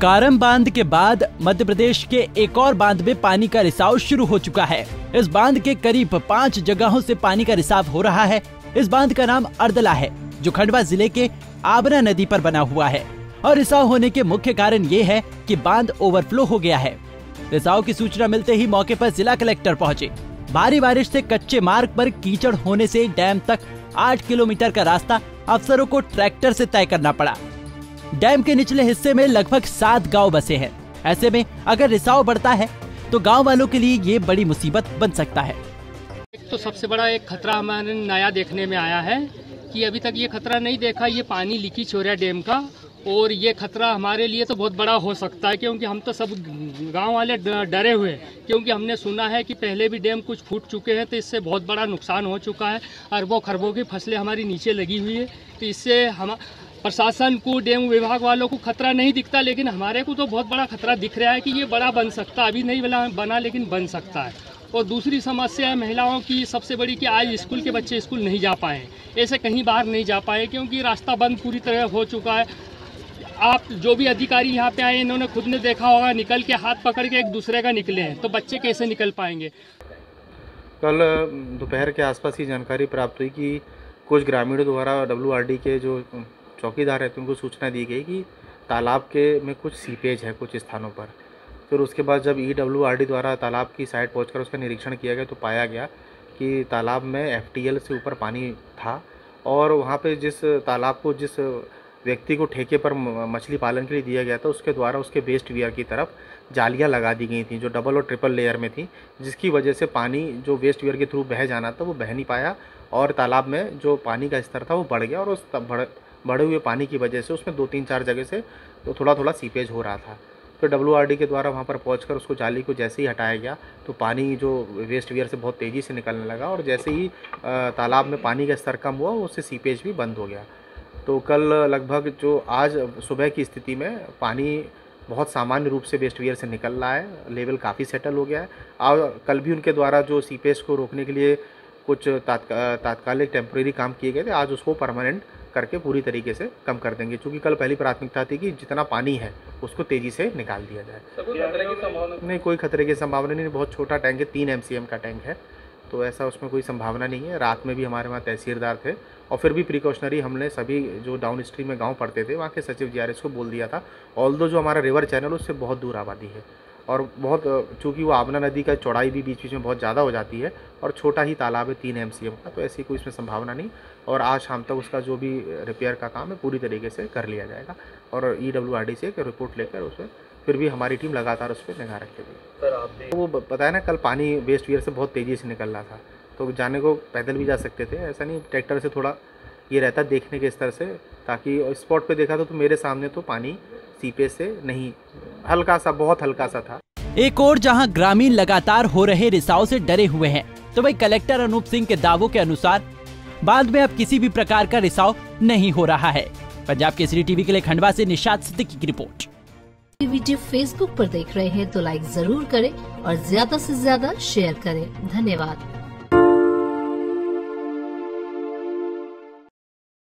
कारम बाँध के बाद मध्य प्रदेश के एक और बाँध में पानी का रिसाव शुरू हो चुका है। इस बाँध के करीब पाँच जगहों से पानी का रिसाव हो रहा है। इस बाँध का नाम अर्दला है, जो खंडवा ज़िले के आबरा नदी पर बना हुआ है। और रिसाव होने के मुख्य कारण ये है कि बाँध ओवरफ्लो हो गया है। रिसाव की सूचना मिलते ही मौके पर जिला कलेक्टर पहुँचे। भारी बारिश से कच्चे मार्ग पर कीचड़ होने से डैम तक आठ किलोमीटर का रास्ता अफसरों को ट्रैक्टर से तय करना पड़ा। डैम के निचले हिस्से में लगभग सात गाँव बसे हैं। ऐसे में अगर रिसाव बढ़ता है तो गाँव वालों के लिए ये बड़ी मुसीबत बन सकता है। एक तो सबसे बड़ा एक खतरा हमारे नया देखने में आया है कि अभी तक ये खतरा नहीं देखा, ये पानी रहा है डैम का, और ये खतरा हमारे लिए तो बहुत बड़ा हो सकता है, क्योंकि हम तो सब गाँव वाले डरे हुए हैं, क्योंकि हमने सुना है कि पहले भी डैम कुछ फूट चुके हैं तो इससे बहुत बड़ा नुकसान हो चुका है, अरबों खरबों की फ़सलें हमारी नीचे लगी हुई है तो इससे हम प्रशासन को डैम विभाग वालों को खतरा नहीं दिखता, लेकिन हमारे को तो बहुत बड़ा खतरा दिख रहा है कि ये बड़ा बन सकता अभी नहीं बना बना, लेकिन बन सकता है। और दूसरी समस्या है महिलाओं की, सबसे बड़ी कि आज स्कूल के बच्चे स्कूल नहीं जा पाए ऐसे कहीं बाहर नहीं जा पाए, क्योंकि रास्ता बंद पूरी तरह हो चुका है। आप जो भी अधिकारी यहाँ पे आए, इन्होंने खुद ने देखा होगा, निकल के हाथ पकड़ के एक दूसरे का निकले हैं। तो बच्चे कैसे निकल पाएँगे? कल दोपहर के आसपास ये जानकारी प्राप्त हुई कि कुछ ग्रामीणों द्वारा डब्ल्यूआरडी के जो चौकीदार हैं उनको सूचना दी गई कि तालाब के में कुछ सीपेज है कुछ स्थानों पर। फिर उसके बाद जब ई डब्ल्यू आर डी द्वारा तालाब की साइड पहुंचकर उसका निरीक्षण किया गया तो पाया गया कि तालाब में एफटीएल से ऊपर पानी था और वहाँ पे जिस तालाब को, जिस व्यक्ति को ठेके पर मछली पालन के लिए दिया गया था, उसके द्वारा उसके वेस्ट वियर की तरफ़ जालियाँ लगा दी गई थी, जो डबल और ट्रिपल लेयर में थी, जिसकी वजह से पानी, जो वेस्ट वियर के थ्रू बह जाना था, वो बह नहीं पाया और तालाब में जो पानी का स्तर था, वो बढ़ गया और उस बढ़ बढ़े हुए पानी की वजह से उसमें दो तीन चार जगह से तो थोड़ा थोड़ा सीपेज हो रहा था। फिर डब्ल्यू के द्वारा वहाँ पर पहुँच उसको जाली को जैसे ही हटाया गया तो पानी जो वेस्ट वियर से बहुत तेज़ी से निकलने लगा और जैसे ही तालाब में पानी का स्तर कम हुआ, उससे सीपेज भी बंद हो गया। तो कल लगभग जो आज सुबह की स्थिति में पानी बहुत सामान्य रूप से वेस्ट वियर से निकल रहा है लेवल काफ़ी सेटल हो गया है। और कल भी उनके द्वारा जो सीपेज को रोकने के लिए कुछ तात्का- तात्कालिक टेम्प्रेरी काम किए गए थे, आज उसको परमानेंट करके पूरी तरीके से कम कर देंगे क्योंकि कल पहली प्राथमिकता थी कि जितना पानी है उसको तेज़ी से निकाल दिया जाए। नहीं कोई खतरे की संभावना नहीं बहुत छोटा टैंक है तीन एमसीएम का टैंक है तो ऐसा उसमें कोई संभावना नहीं है। रात में भी हमारे वहाँ तहसीलदार थे और फिर भी प्रिकॉशनरी हमने सभी जो डाउन स्ट्रीम में गाँव पड़ते थे वहाँ के सचिव जी को बोल दिया था ऑल जो हमारा रिवर चैनल उससे बहुत दूर आबादी है। और बहुत चूँकि वो आबना नदी का चौड़ाई भी बीच बीच में बहुत ज़्यादा हो जाती है और छोटा ही तालाब है तीन एमसीएम का तो ऐसी कोई इसमें संभावना नहीं। और आज शाम तक उसका जो भी रिपेयर का काम है पूरी तरीके से कर लिया जाएगा। और ई डब्ल्यू से एक रिपोर्ट लेकर उसे फिर भी हमारी टीम लगातार उस पर निगाह रखेगी वो ब- बताया ना कल पानी वेस्ट वियर से बहुत तेज़ी से निकल रहा था। तो जाने को पैदल भी जा सकते थे ऐसा नहीं ट्रैक्टर से थोड़ा ये रहता देखने के स्तर से ताकि स्पॉट पे देखा था तो मेरे सामने तो पानी सीपे से नहीं हल्का सा बहुत हल्का सा था। एक और जहाँ ग्रामीण लगातार हो रहे रिसाव से डरे हुए हैं तो वही कलेक्टर अनूप सिंह के दावों के अनुसार बाद में अब किसी भी प्रकार का रिसाव नहीं हो रहा है। पंजाब के केसरी टीवी के लिए खंडवा से निशाद सिद्दीकी की रिपोर्ट। वीडियो फेसबुक पर देख रहे हैं तो लाइक ज़रूर करें और ज़्यादा से ज़्यादा शेयर करें। धन्यवाद।